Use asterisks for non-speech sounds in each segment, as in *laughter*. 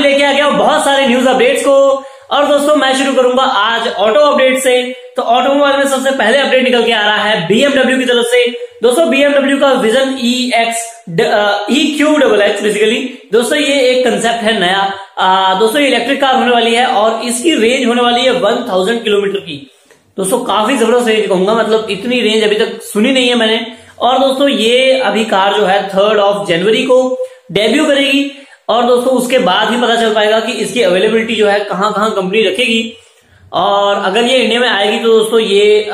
भी लेके आ गया हूँ। बहुत सारे न्यूज़ अपडेट्स को। और दोस्तों मैं शुरू करूँगा आज ऑटो अपडेट से। तो ऑटोमोबाइल में सबसे पहले अपडेट निकल के आ रहा है बीएमडब्ल्यू की तरफ़ से। दोस्तों बीएमडब्ल्यू का vision E X E Q double X basically दोस्तों ये एक कंसेप्ट है नया। आ, दोस्तों इलेक्ट्रिक कार होने वाली है और इसकी रेंज होने वाली है वन थाउज़ेंड किलोमीटर की। दोस्तों काफ़ी ज़बरदस्त रेंज कहूँगा मतलब इतनी रेंज अभी तक सुनी नहीं है मैंने। और दोस्तों ये अभी कार जो है थर्ड ऑफ़ जनवरी को डेब्यू करेगी। और दोस्तों, उसके बाद ही पता चल पाएगा कि इसकी अवेलेबिलिटी जो है कहाँ कहाँ कंपनी रखेगी। और अगर ये इंडिया में आएगी तो दोस्तों, ये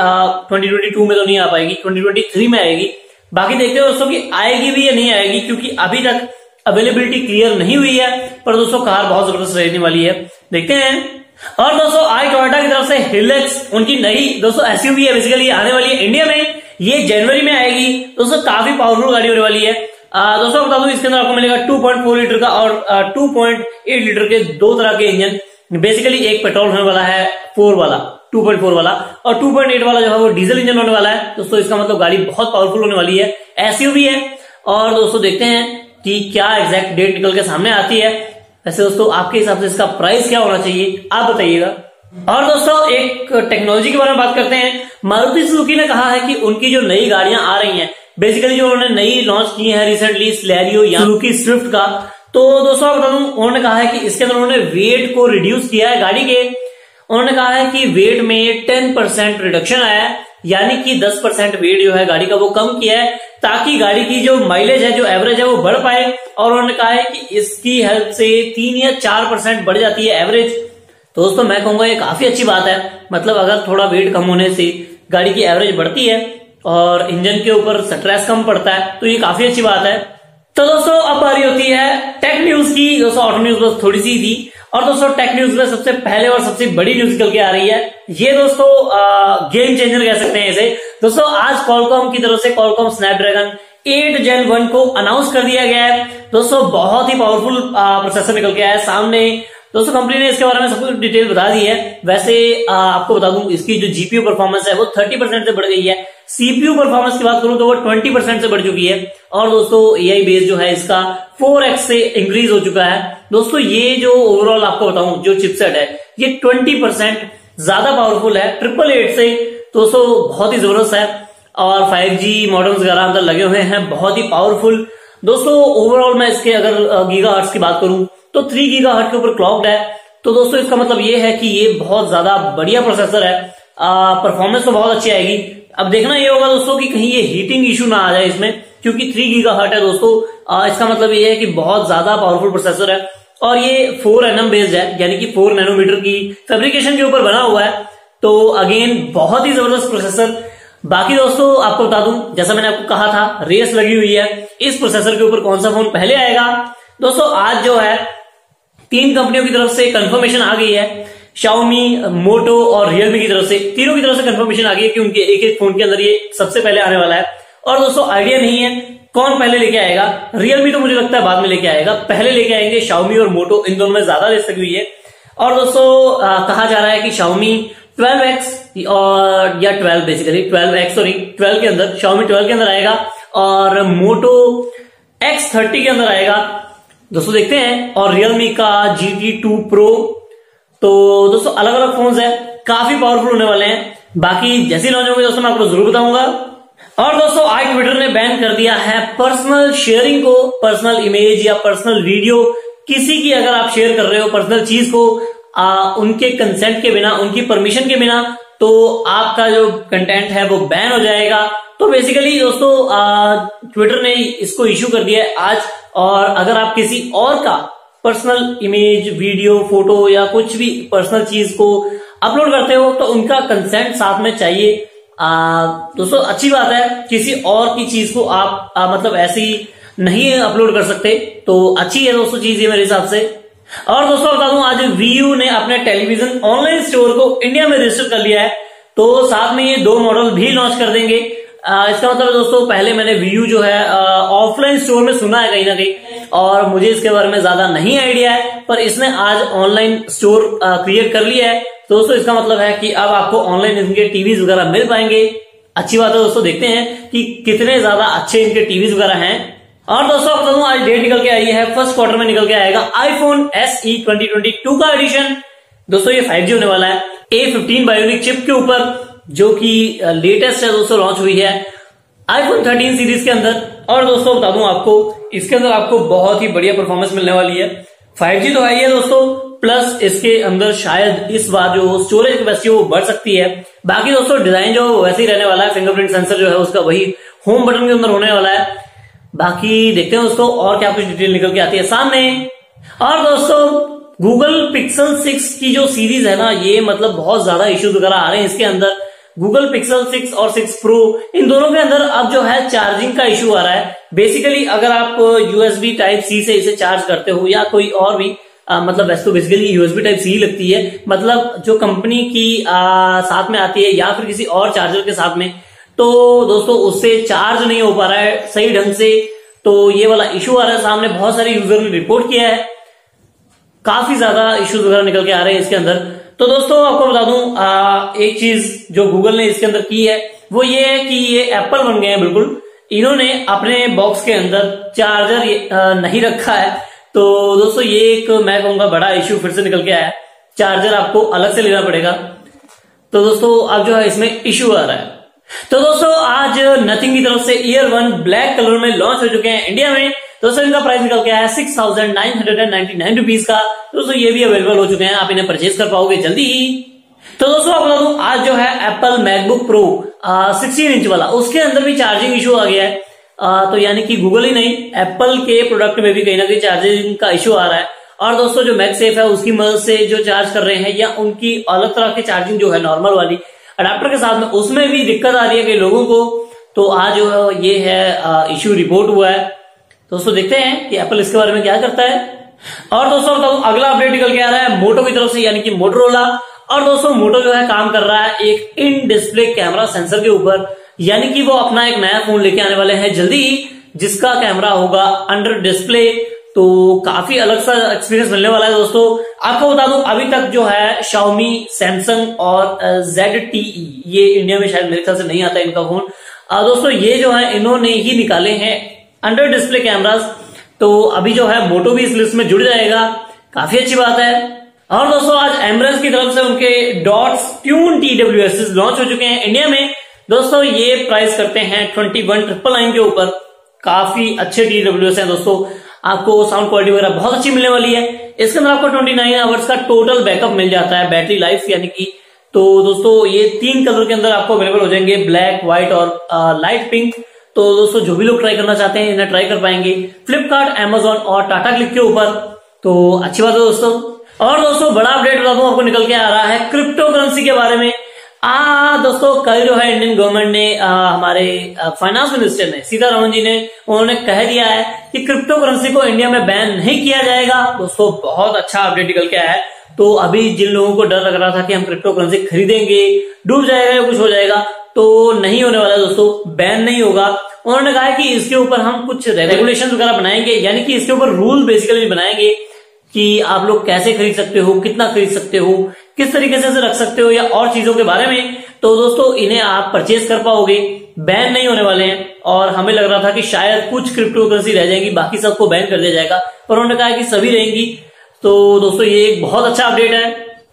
ट्वेंटी ट्वेंटी टू में तो नहीं आ पाएगी ट्वेंटी ट्वेंटी थ्री में आएगी। बाकी देखते हैं दोस्तों कि आएगी भी या नहीं आएगी, क्योंकि अभी तक अवेलेबिलिटी क्लियर नहीं हुई है, पर दोस्तों, कार बहुत ज़बरदस्त रहने वाली है। देखते हैं। और दोस्तों आई टोयोटा की तरफ़ से हिलेक्स उनकी नई दोस्तों एसयूवी है बेसिकली आने वाली है इंडिया में। ये जनवरी में आएगी। दोस्तों, काफ़ी पावरफुल गाड़ी होने वाली है। आ, दोस्तों बता दूँ इसके अंदर आपको मिलेगा 2.4 लीटर का और 2.8 लीटर के दो तरह के इंजन। बेसिकली एक पेट्रोल होने वाला है फोर वाला 2.4 वाला। और 2.8 वाला जो है वो डीजल इंजन होने वाला है। दोस्तों इसका मतलब गाड़ी बहुत पावरफुल होने वाली है एसयूवी है। और दोस्तों देखते हैं कि क्या एग्जैक्ट डेट निकल के सामने आती है। वैसे दोस्तों आपके हिसाब से इसका प्राइस क्या होना चाहिए आप बताइएगा। और दोस्तों एक टेक्नोलॉजी के बारे में बात करते हैं। मारुति सुजुकी ने कहा है कि उनकी जो नई गाड़ियाँ आ रही हैं बेसिकली जो उन्होंने नई लॉन्च की है रिसेंटली स्लैरियो या की स्विफ्ट का तो दोस्तों बता दूँ उन्होंने कहा है कि इसके अंदर उन्होंने वेट को रिड्यूस किया है गाड़ी के। उन्होंने कहा है कि वेट में टेन परसेंट रिडक्शन आया है, यानी कि दस परसेंट वेट जो है गाड़ी का वो कम किया है, ताकि गाड़ी की जो माइलेज है, जो एवरेज है, वो बढ़ पाए। और उन्होंने कहा है कि इसकी हेल्प से तीन या चार परसेंट बढ़ जाती है एवरेज तो दोस्तों, मैं कहूँगा ये काफ़ी अच्छी बात है। मतलब अगर थोड़ा वेट कम होने से गाड़ी की एवरेज बढ़ती है और इंजन के ऊपर स्ट्रेस कम पड़ता है तो ये काफ़ी अच्छी बात है। तो दोस्तों अब बारी होती है टेक न्यूज़ की। दोस्तों ऑटो न्यूज़ बस थोड़ी सी थी। और दोस्तों टेक न्यूज़ में सबसे पहले और सबसे बड़ी न्यूज़ निकल के आ रही है। ये दोस्तों आ, गेम चेंजर कह सकते हैं इसे। दोस्तों आज कॉलकॉम की तरफ़ से Qualcomm Snapdragon eight gen one को अनाउंस कर दिया गया है। दोस्तों बहुत ही पावरफुल प्रोसेसर निकल के आया है सामने। दोस्तों कंपनी ने इसके बारे में सब कुछ डिटेल बता दी है। वैसे आ, आपको बता दूँ इसकी जो जीपीयू परफॉर्मेंस है वो 30 परसेंट से बढ़ गई है। सीपीयू परफॉर्मेंस की बात करूँ तो वो 20 परसेंट से बढ़ चुकी है। और दोस्तों एआई बेस जो है इसका 4x से इंक्रीज हो चुका है। दोस्तों ये जो ओवरऑल आपको बताऊँ जो चिपसेट है ये ट्वेंटी ज़्यादा पावरफुल है ट्रिपल एट से। दोस्तों बहुत ही ज़बरदस्त है। और फाइव जी वगैरह अंदर लगे हुए हैं बहुत ही पावरफुल दोस्तों ओवरऑल मैं इसके अगर गीगा हर्ट्स की बात करूँ तो थ्री गीगा हर्ट के ऊपर क्लॉक्ड है। तो दोस्तों इसका मतलब ये है कि ये बहुत ज़्यादा बढ़िया प्रोसेसर है। परफॉर्मेंस तो बहुत अच्छी आएगी। अब देखना ये होगा दोस्तों कि कहीं ये हीटिंग इशू ना आ जाए इसमें क्योंकि थ्री गीगा हर्ट है दोस्तों। आ, इसका मतलब ये है कि बहुत ज़्यादा पावरफुल प्रोसेसर है। और ये फोर एनएम बेस्ड है यानी कि फोर नैनोमीटर की फेब्रिकेशन के ऊपर बना हुआ है। तो अगेन बहुत ही ज़बरदस्त प्रोसेसर बाकी दोस्तों, आपको बता दूँ, जैसा मैंने आपको कहा था, रेस लगी हुई है। इस प्रोसेसर के ऊपर कौन सा फ़ोन पहले आएगा? दोस्तों, आज जो है, तीन कंपनियों की तरफ़ से कंफर्मेशन आ गई है। शाओमी मोटो और रियलमी की तरफ़ से। तीनों की तरफ़ से कंफर्मेशन आ गई है कि उनके एक एक फ़ोन के अंदर ये सबसे पहले आने वाला है। और दोस्तों आइडिया नहीं है कौन पहले लेके आएगा। रियलमी तो मुझे लगता है बाद में लेके आएगा। पहले लेके आएँगे शाओमी और मोटो इन दोनों में ज़्यादा रेस लगी हुई है। और दोस्तों कहा जा रहा है कि शाओमी 12x और या 12 बेसिकली 12x सॉरी 12 के अंदर शाओमी 12 के अंदर आएगा, और मोटो X30 के अंदर आएगा। दोस्तों, देखते हैं, और रियलमी का जी टी टू प्रो तो दोस्तों अलग अलग फ़ोन है, काफ़ी पावरफुल होने वाले हैं। बाकी, जैसे लॉन्च होंगे, दोस्तों, मैं आपको ज़रूर बताऊँगा। और दोस्तों आई ट्विटर ने बैन कर दिया है पर्सनल शेयरिंग को पर्सनल इमेज या पर्सनल वीडियो किसी की अगर आप शेयर कर रहे हो पर्सनल चीज़ को आ, उनके कंसेंट के बिना उनकी परमिशन के बिना तो आपका जो कंटेंट है वो बैन हो जाएगा। तो बेसिकली दोस्तों ट्विटर ने इसको इश्यू कर दिया है आज। और अगर आप किसी और का पर्सनल इमेज वीडियो फ़ोटो या कुछ भी पर्सनल चीज़ को अपलोड करते हो तो उनका कंसेंट साथ में चाहिए। आ, दोस्तों अच्छी बात है किसी और की चीज़ को आप आ, मतलब ऐसे नहीं अपलोड कर सकते। तो अच्छी है दोस्तों चीज़ ये मेरे हिसाब से। और दोस्तों, बता दूँ, आज वीयू ने अपने टेलीविज़न ऑनलाइन स्टोर को इंडिया में रजिस्टर कर लिया है। तो साथ में ये दो मॉडल भी लॉन्च कर देंगे। इसका मतलब दोस्तों, पहले मैंने व्यू जो है ऑफलाइन स्टोर में सुना है कहीं ना कहीं, और मुझे इसके बारे में ज़्यादा नहीं आइडिया है, पर इसने आज ऑनलाइन स्टोर क्रिएट कर लिया है। तो दोस्तों, इसका मतलब है कि अब आपको ऑनलाइन इनके टीवीज वगैरह मिल पाएँगे। अच्छी बात है दोस्तों, देखते हैं कि कितने ज़्यादा अच्छे इनके टीवीज वगैरह हैं। और दोस्तों बता दूँ आज डेट निकल के आई है फ़र्स्ट क्वार्टर में निकल के आएगा iPhone S E twenty twenty two का एडिशन दोस्तों, ये फाइव जी होने वाला है। ए फिफ्टीन बायोनिक चिप के ऊपर, जो कि लेटेस्ट है, दोस्तों लॉन्च हुई है आईफोन थर्टीन सीरीज़ के अंदर। और दोस्तों बता दूँ आपको, इसके अंदर आपको बहुत ही बढ़िया परफॉर्मेंस मिलने वाली है। फाइव जी तो आई है दोस्तों प्लस इसके अंदर शायद इस बार जो स्टोरेज कैपेसिटी वो बढ़ सकती है। बाकी दोस्तों डिज़ाइन जो वैसे ही रहने वाला है। फिंगरप्रिंट सेंसर जो है, उसका वही होम बटन के अंदर होने वाला है। बाकी देखते हैं दोस्तों और क्या कुछ डिटेल निकल के आती है सामने। और दोस्तों गूगल पिक्सल 6 की जो सीरीज़ है ना ये मतलब बहुत ज़्यादा इश्यूज़ वगैरह आ रहे हैं इसके अंदर। गूगल पिक्सल 6 और 6 प्रो इन दोनों के अंदर अब जो है चार्जिंग का इशू आ रहा है। बेसिकली अगर आप यूएसबी टाइप सी से इसे चार्ज करते हो या कोई और भी आ, मतलब वैसे तो बेसिकली यूएसबी टाइप सी लगती है। मतलब जो कंपनी की आ, साथ में आती है या फिर किसी और चार्जर के साथ में तो दोस्तों, उससे चार्ज नहीं हो पा रहा है सही ढंग से। तो ये वाला इशू आ रहा है, सामने बहुत सारे यूज़र ने रिपोर्ट किया है। काफ़ी ज़्यादा इश्यूज़ वगैरह निकल के आ रहे हैं इसके अंदर। तो दोस्तों, आपको बता दूँ एक चीज़ जो गूगल ने इसके अंदर की है, वो ये है कि ये एप्पल बन गए हैं, बिल्कुल। इन्होंने अपने बॉक्स के अंदर चार्जर नहीं रखा है। तो दोस्तों, ये एक मैं कहूँगा बड़ा इश्यू फिर से निकल के आया चार्जर आपको अलग से लेना पड़ेगा। तो दोस्तों, अब जो है इसमें इश्यू आ रहा है। तो दोस्तों आज नथिंग की तरफ़ से ईयर वन ब्लैक कलर में लॉन्च हो चुके हैं इंडिया में। दोस्तों इनका प्राइस निकल के आया six thousand nine hundred and ninety nine rupees का दोस्तों ये भी अवेलेबल हो चुके हैं आप इन्हें परचेज कर पाओगे जल्दी ही। तो दोस्तों आप बता दूँ आज जो है Apple MacBook Pro sixteen inch वाला उसके अंदर भी चार्जिंग इशू आ गया है। आ, तो यानी कि गूगल ही नहीं एप्पल के प्रोडक्ट में भी कहीं ना कहीं चार्जिंग का इशू आ रहा है। और दोस्तों जो मैक सेफ़ है उसकी मदद से जो चार्ज कर रहे हैं या उनकी अलग तरह की चार्जिंग जो है नॉर्मल वाली अडाप्टर के साथ में उसमें भी दिक्कत आ रही है कई लोगों को। तो आज ये है इश्यू रिपोर्ट हुआ है। दोस्तों देखते हैं कि एप्पल इसके बारे में क्या करता है। और दोस्तों बताऊँ अगला अपडेट निकल के आ रहा है मोटो की तरफ़ से, यानी कि मोटरोला और दोस्तों, मोटो जो है, काम कर रहा है एक इन डिस्प्ले कैमरा सेंसर के ऊपर। यानी कि वो अपना एक नया फ़ोन लेके आने वाले हैं जल्दी ही, जिसका कैमरा होगा अंडर डिस्प्ले तो काफ़ी अलग सा एक्सपीरियंस मिलने वाला है दोस्तों। आपको बता दूँ, अभी तक जो है शाओमी सैमसंग और जेड टी ये इंडिया में शायद मेरे ख्याल से नहीं आता इनका फ़ोन दोस्तों, ये जो है, इन्होंने ही निकाले हैं अंडर डिस्प्ले कैमराज तो अभी जो है मोटो भी इस लिस्ट में जुड़ जाएगा। काफ़ी अच्छी बात है। और दोस्तों, आज एमरेंस की तरफ़ से उनके dots tune T W launch हो चुके हैं इंडिया में। दोस्तों, ये प्राइस करते हैं ट्वेंटी वन ट्रिपल नाइन के ऊपर। काफ़ी अच्छे टी डब्ल्यू एस है दोस्तों। आपको साउंड क्वालिटी वगैरह बहुत अच्छी मिलने वाली है। इसके अंदर आपको ट्वेंटी नाइन आवर्स का टोटल बैकअप मिल जाता है बैटरी लाइफ यानी कि तो दोस्तों ये तीन कलर के अंदर आपको अवेलेबल हो जाएँगे ब्लैक व्हाइट और आ, लाइट पिंक तो दोस्तों जो भी लोग ट्राई करना चाहते हैं इन्हें ट्राई कर पाएँगे। फ्लिपकार्ट एमेजोन और टाटा क्लिक के ऊपर। तो अच्छी बात है दोस्तों। और दोस्तों बड़ा अपडेट बता दूँ आपको निकल के आ रहा है क्रिप्टो करेंसी के बारे में। आ दोस्तों कल जो है इंडियन गवर्नमेंट ने आ, हमारे फाइनेंस मिनिस्टर ने सीतारमन जी ने उन्होंने कह दिया है कि क्रिप्टो करेंसी को इंडिया में बैन नहीं किया जाएगा। दोस्तों बहुत अच्छा अपडेट निकल के आया है। तो अभी जिन लोगों को डर लग रहा था कि हम क्रिप्टो करेंसी खरीदेंगे डूब जाएगा कुछ हो जाएगा तो नहीं होने वाला दोस्तों बैन नहीं होगा। उन्होंने कहा कि इसके ऊपर हम कुछ रेगुलेशन वगैरह बनाएँगे यानी कि इसके ऊपर रूल बेसिकली बनाएँगे कि आप लोग कैसे खरीद सकते हो कितना खरीद सकते हो। किस तरीके से रख सकते हो या और चीज़ों के बारे में तो दोस्तों, इन्हें आप परचेज कर पाओगे। बैन नहीं होने वाले हैं, और हमें लग रहा था कि शायद कुछ क्रिप्टो करेंसी रह जाएगी, बाकी सबको बैन कर दिया जाएगा, पर उन्होंने कहा कि सभी रहेंगी। तो दोस्तों, ये एक बहुत अच्छा अपडेट है।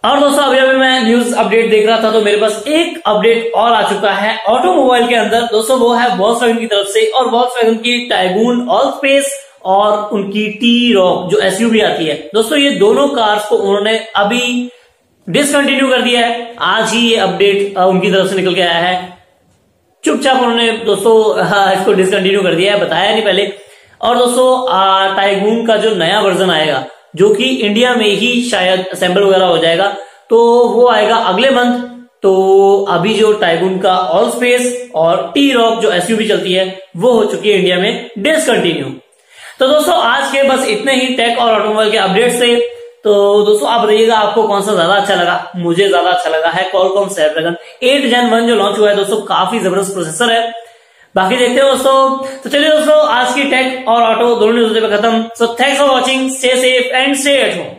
और दोस्तों, अभी अभी मैं न्यूज़ अपडेट देख रहा था तो मेरे पास एक अपडेट और आ चुका है ऑटोमोबाइल के अंदर। दोस्तों, वो है वॉल्स की तरफ़ से, और वॉल्स की टाइगून ऑल स्पेस और उनकी टी रॉक जो एस आती है। दोस्तों, ये दोनों कार्स को उन्होंने अभी डिसकंटिन्यू कर दिया है। आज ही ये अपडेट उनकी तरफ़ से निकल के आया है। चुपचाप उन्होंने दोस्तों *laughs* हाँ, इसको डिसकंटिन्यू कर दिया है बताया नहीं पहले। और दोस्तों टाइगून का जो नया वर्जन आएगा जो कि इंडिया में ही शायद असेंबल वगैरह हो जाएगा तो वो आएगा अगले मंथ तो अभी जो टाइगुन का ऑल स्पेस और टी रॉक जो एस चलती है वो हो चुकी है इंडिया में डिसकंटिन्यू तो दोस्तों आज के बस इतने ही टेक और ऑटोमोबाइल के अपडेट से तो दोस्तों, आप बताइएगा, आपको कौन सा ज़्यादा अच्छा लगा? मुझे ज़्यादा अच्छा लगा है Qualcomm Snapdragon eight gen one जो लॉन्च हुआ है दोस्तों, काफ़ी ज़बरदस्त प्रोसेसर है। बाकी देखते हो दोस्तों तो चलिए दोस्तों, आज की टेक और ऑटो दोनों खत्म। So thanks for watching stay safe and stay at home